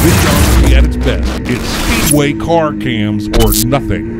Videography at its best. It's Speedway car cams or nothing.